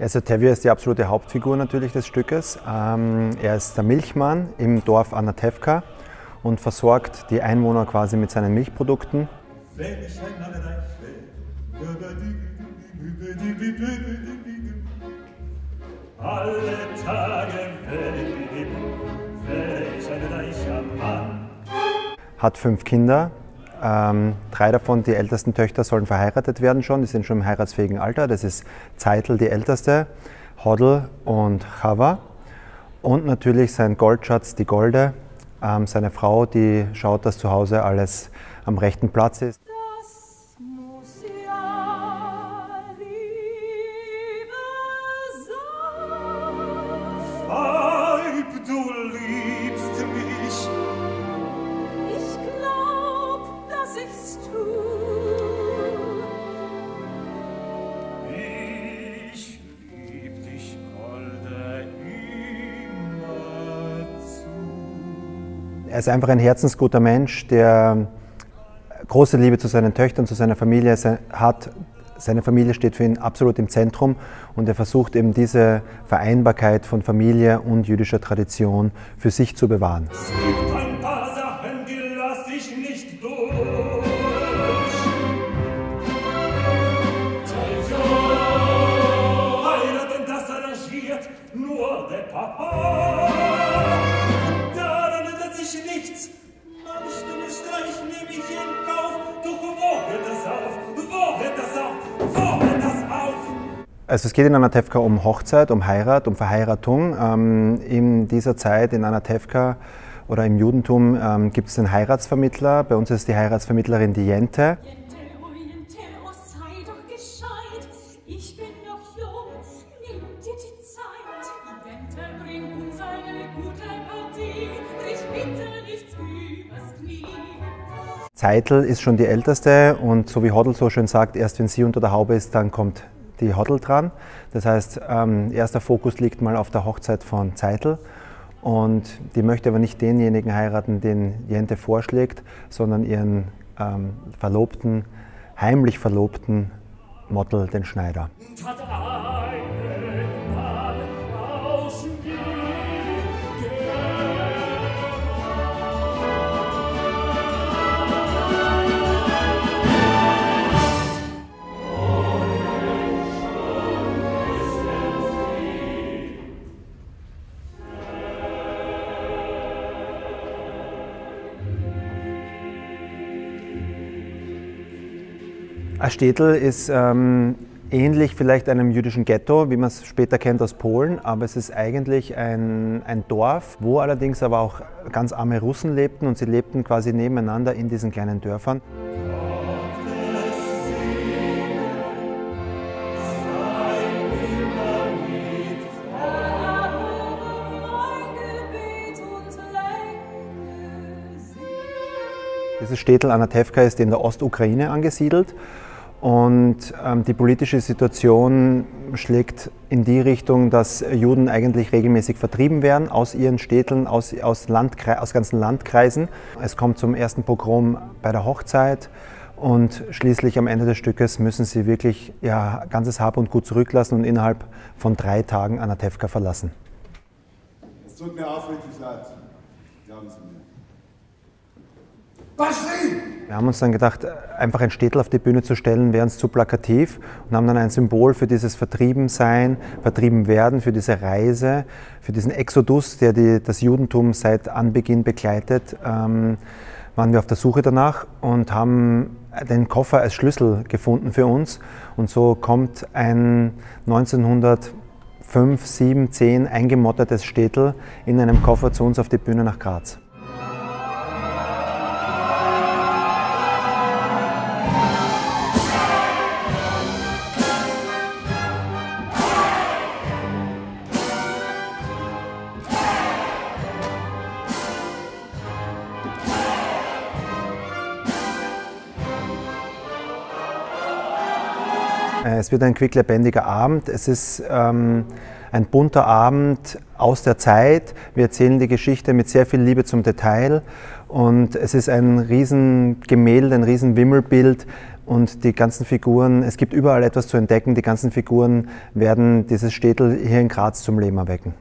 Also Tevye ist die absolute Hauptfigur natürlich des Stückes. Ähm, er ist der Milchmann im Dorf Anatevka und versorgt die Einwohner quasi mit seinen Milchprodukten. Alle Tage Mann. Hat fünf Kinder, ähm, drei davon, die ältesten Töchter, sollen verheiratet werden schon. Die sind schon im heiratsfähigen Alter. Das ist Zeitl, die älteste, Hodl und Chava. Und natürlich sein Goldschatz, die Golde. Ähm, seine Frau, die schaut, dass zu Hause alles am rechten Platz ist. Er ist einfach ein herzensguter Mensch, der große Liebe zu seinen Töchtern, zu seiner Familie hat. Seine Familie steht für ihn absolut im Zentrum und er versucht eben diese Vereinbarkeit von Familie und jüdischer Tradition für sich zu bewahren. Also es geht in Anatevka um Hochzeit, um Heirat, um Verheiratung. Ähm, in dieser Zeit in Anatevka oder im Judentum ähm, gibt es einen Heiratsvermittler. Bei uns ist die Heiratsvermittlerin die Jente. Zeitl ist schon die älteste und so wie Hoddle so schön sagt, erst wenn sie unter der Haube ist, dann kommt die Hoddle dran. Das heißt, ähm, erster Fokus liegt mal auf der Hochzeit von Zeitl. Und die möchte aber nicht denjenigen heiraten, den Jente vorschlägt, sondern ihren ähm, Verlobten, heimlich Verlobten Model, den Schneider. Astetel ist ähm, ähnlich vielleicht einem jüdischen Ghetto, wie man es später kennt aus Polen, aber es ist eigentlich ein, ein Dorf, wo allerdings aber auch ganz arme Russen lebten und sie lebten quasi nebeneinander in diesen kleinen Dörfern. Dieses Städtel Anatevka ist in der Ostukraine angesiedelt und ähm, die politische Situation schlägt in die Richtung, dass Juden eigentlich regelmäßig vertrieben werden aus ihren Städten, aus, aus, aus ganzen Landkreisen. Es kommt zum ersten Pogrom bei der Hochzeit und schließlich am Ende des Stückes müssen sie wirklich ihr ganzes Hab und Gut zurücklassen und innerhalb von drei Tagen Anatevka verlassen. Es tut mir aufrichtig leid. Glauben Sie mir. Wir haben uns dann gedacht, einfach ein Städtel auf die Bühne zu stellen, wäre uns zu plakativ und haben dann ein Symbol für dieses Vertriebensein, Vertriebenwerden, für diese Reise, für diesen Exodus, der die, das Judentum seit Anbeginn begleitet, ähm, waren wir auf der Suche danach und haben den Koffer als Schlüssel gefunden für uns. Und so kommt ein 1905, 7, 10 eingemottetes Städtel in einem Koffer zu uns auf die Bühne nach Graz. Es wird ein quicklebendiger Abend. Es ist ähm, ein bunter Abend aus der Zeit. Wir erzählen die Geschichte mit sehr viel Liebe zum Detail und es ist ein Riesengemälde, ein Riesenwimmelbild und die ganzen Figuren, es gibt überall etwas zu entdecken. Die ganzen Figuren werden dieses Städtel hier in Graz zum Leben erwecken.